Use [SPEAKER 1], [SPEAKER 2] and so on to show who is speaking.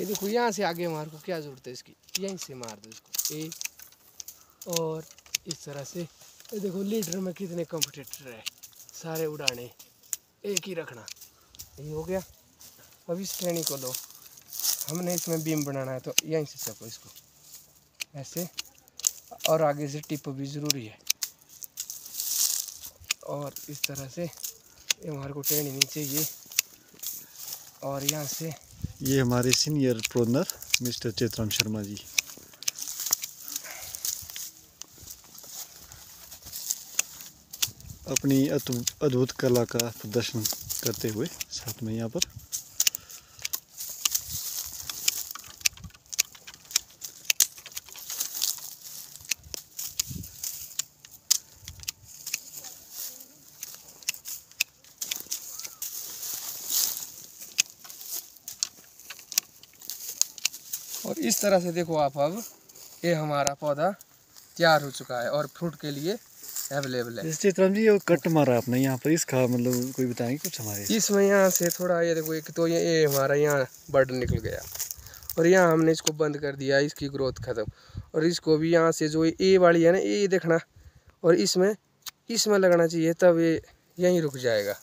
[SPEAKER 1] ये देखो, यहाँ से आगे हमारे को क्या ज़रूरत है इसकी? यहीं से मार दो इसको। ए और इस तरह से। ये देखो, लीडर में कितने कंपटीटर है। सारे उड़ाने। एक ही रखना। ये हो गया। अब इस ट्रेनिंग को लो। हमने इसमें बीम बनाना है तो यहीं से सको इसको। ऐसे। और आगे से टिप भी ज़रूरी है। और इस तरह से। ये हमारे को टेढ़ी ट्रेनिंग चाहिए। और यहाँ से
[SPEAKER 2] ये हमारे सीनियर प्रोनर मिस्टर चेतराम शर्मा जी। अपनी अद्भुत कला का प्रदर्शन करते हुए साथ में यहाँ पर
[SPEAKER 1] और इस तरह से देखो आप अब ये हमारा पौधा तैयार हो चुका है और फ्रूट के लिए अवेलेबल है।
[SPEAKER 2] चित्रम जी ये कट मारा आपने यहाँ पर इसका मतलब कोई बताएँगे कुछ हमारे?
[SPEAKER 1] इसमें यहाँ से थोड़ा ये देखो एक तो ये, ये हमारा यहाँ बर्ड निकल गया। और यहाँ हमने इसको बंद कर दिया इसकी ग्रोथ ख़त्म। और इसको भी यहाँ से जो ए वाली है ना ये देखना। और इसमें इसमें लगना चाहिए तब ये यहीं रुक जाएगा।